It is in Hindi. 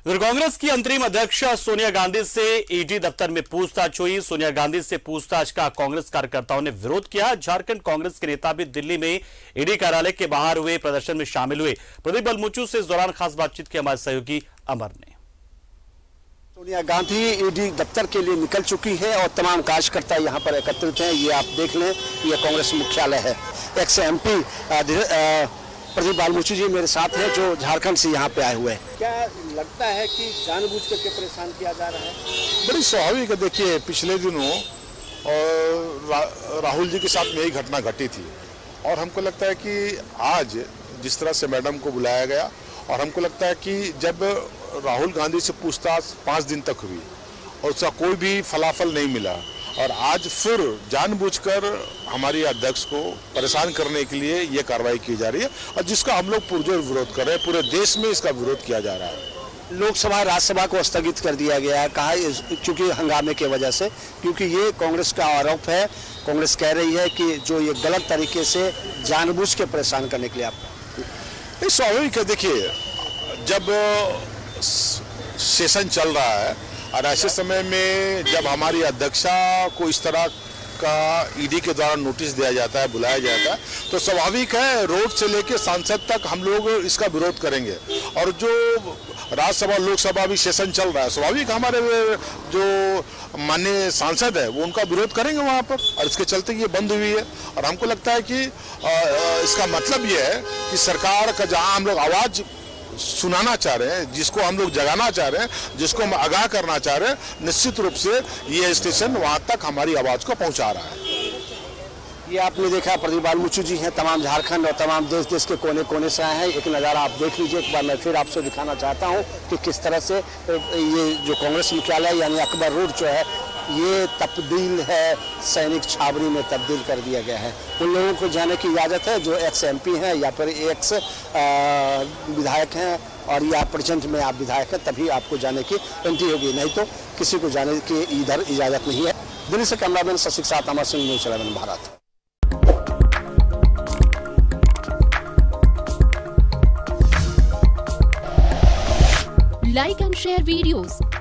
कांग्रेस की अंतरिम अध्यक्ष सोनिया गांधी से ईडी दफ्तर में पूछताछ हुई। सोनिया गांधी से पूछताछ का कांग्रेस कार्यकर्ताओं ने विरोध किया। झारखंड कांग्रेस के नेता भी दिल्ली में ईडी कार्यालय के बाहर हुए, प्रदर्शन में शामिल हुए। प्रदीप बलमुचू से इस दौरान खास बातचीत की हमारे सहयोगी अमर ने। सोनिया गांधी ईडी दफ्तर के लिए निकल चुकी है और तमाम कार्यकर्ता यहाँ पर एकत्रित हैं। ये आप देख लें, ये कांग्रेस मुख्यालय है। एक्स एमपी प्रदीप बालमुची जी मेरे साथ हैं जो झारखंड से यहाँ पे आए हुए हैं। क्या लगता है कि जानबूझ करके परेशान किया जा रहा है? बड़ी स्वाभाविक है देखिए पिछले दिनों और रा, राहुल जी के साथ में यही घटना घटी थी। और हमको लगता है कि आज जिस तरह से मैडम को बुलाया गया और हमको लगता है कि जब राहुल गांधी से पूछताछ पाँच दिन तक हुई और उसका कोई भी फलाफल नहीं मिला और आज फिर जानबूझकर हमारी अध्यक्ष को परेशान करने के लिए ये कार्रवाई की जा रही है और जिसका हम लोग पुरजोर विरोध कर रहे हैं पूरे देश में इसका विरोध किया जा रहा है। लोकसभा राज्यसभा को स्थगित कर दिया गया है कहा क्योंकि हंगामे की वजह से क्योंकि ये कांग्रेस का आरोप है कांग्रेस कह रही है कि जो ये गलत तरीके से जानबूझ के परेशान करने के लिए आप स्वाभाविक है देखिए जब सेशन चल रहा है और ऐसे समय में जब हमारी अध्यक्षा को इस तरह का ईडी के द्वारा नोटिस दिया जाता है, बुलाया जाता है तो स्वाभाविक है रोड से लेकर सांसद तक हम लोग इसका विरोध करेंगे। और जो राज्यसभा, लोकसभा भी सेशन चल रहा है, स्वाभाविक हमारे जो माननीय सांसद है, वो उनका विरोध करेंगे वहाँ पर। और इसके चलते ये बंद हुई है। और हमको लगता है कि इसका मतलब ये है कि सरकार का जहाँ हम लोग आवाज़ सुनाना चाह रहे हैं, जिसको हम लोग जगाना चाह रहे हैं, जिसको हम आगाह करना चाह रहे हैं, निश्चित रूप से ये स्टेशन वहाँ तक हमारी आवाज़ को पहुँचा रहा है। ये आपने देखा, प्रदीप बालमुचू जी हैं, तमाम झारखंड और तमाम देश देश के कोने कोने से आए हैं। एक नज़ारा आप देख लीजिए, एक बार मैं फिर आपसे दिखाना चाहता हूँ कि किस तरह से ये जो कांग्रेस मुख्यालय यानी अकबर रोड जो है ये तब्दील है सैनिक छावनी में तब्दील कर दिया गया है। उन लोगों को जाने की इजाज़त है जो एक्स एमपी हैं या फिर एक्स विधायक हैं और या प्रजेंट में आप विधायक हैं तभी आपको जाने की एंट्री होगी। नहीं तो किसी को जाने की इधर इजाज़त नहीं है। दिल्ली से कैमरामैन शशि साथ Amar Singh news eleven Bharat. Like and share videos,